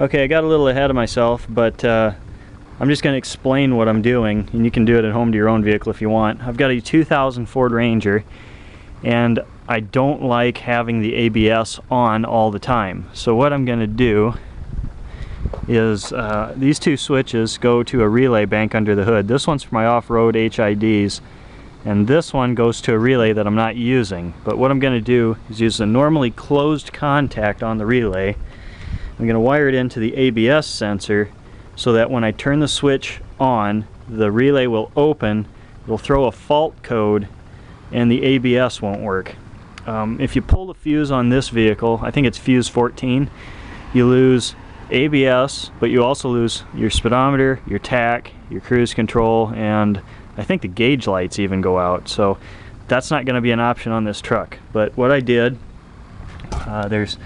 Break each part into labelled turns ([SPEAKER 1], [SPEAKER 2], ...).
[SPEAKER 1] Okay, I got a little ahead of myself, but uh, I'm just going to explain what I'm doing, and you can do it at home to your own vehicle if you want. I've got a 2000 Ford Ranger, and I don't like having the ABS on all the time. So what I'm going to do is uh, these two switches go to a relay bank under the hood. This one's for my off-road HIDs, and this one goes to a relay that I'm not using. But what I'm going to do is use a normally closed contact on the relay. I'm going to wire it into the ABS sensor so that when I turn the switch on, the relay will open, it'll throw a fault code, and the ABS won't work. Um, if you pull the fuse on this vehicle, I think it's fuse 14, you lose ABS, but you also lose your speedometer, your tach, your cruise control, and I think the gauge lights even go out. So that's not going to be an option on this truck. But what I did, uh, there's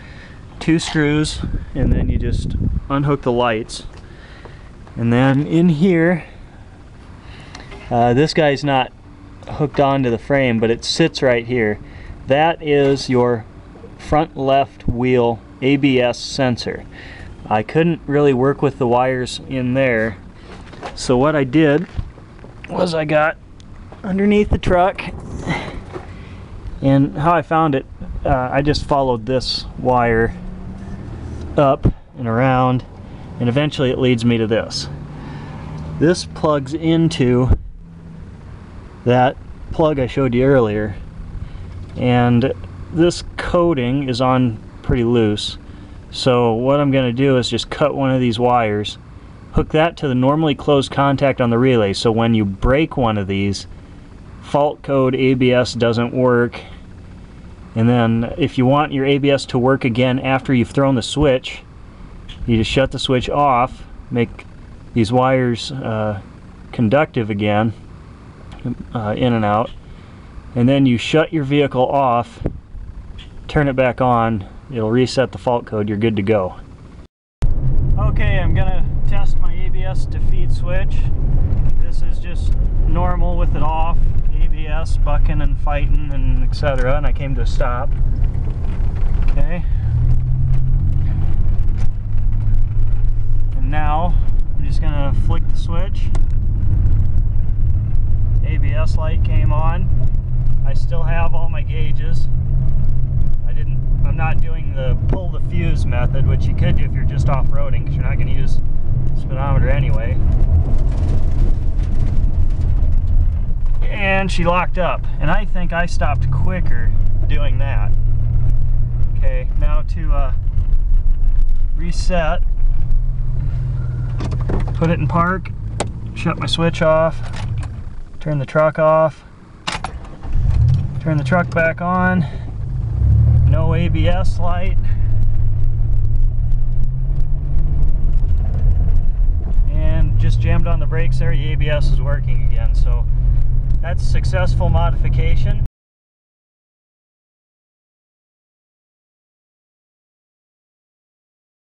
[SPEAKER 1] two screws, and then you just unhook the lights. And then in here, uh, this guy's not hooked onto the frame, but it sits right here. That is your front left wheel ABS sensor. I couldn't really work with the wires in there. So what I did was I got underneath the truck and how I found it, uh, I just followed this wire up and around and eventually it leads me to this. This plugs into that plug I showed you earlier and this coating is on pretty loose so what I'm going to do is just cut one of these wires, hook that to the normally closed contact on the relay so when you break one of these, fault code ABS doesn't work. And then if you want your ABS to work again after you've thrown the switch, you just shut the switch off, make these wires uh, conductive again, uh, in and out, and then you shut your vehicle off, turn it back on, it'll reset the fault code, you're good to go. Okay, I'm gonna test my ABS defeat switch. This is just normal with it off, ABS bucking and fighting and etc. and I came to a stop. Okay. And now I'm just gonna flick the switch. ABS light came on. I still have all my gauges. I didn't I'm not doing the pull the fuse method, which you could do if you're just off-roading, because you're not going to use speedometer anyway. And she locked up. And I think I stopped quicker doing that. Okay, now to uh, reset, put it in park, shut my switch off, turn the truck off, turn the truck back on, no ABS light. And just jammed on the brakes there, the ABS is working again. So that's successful modification.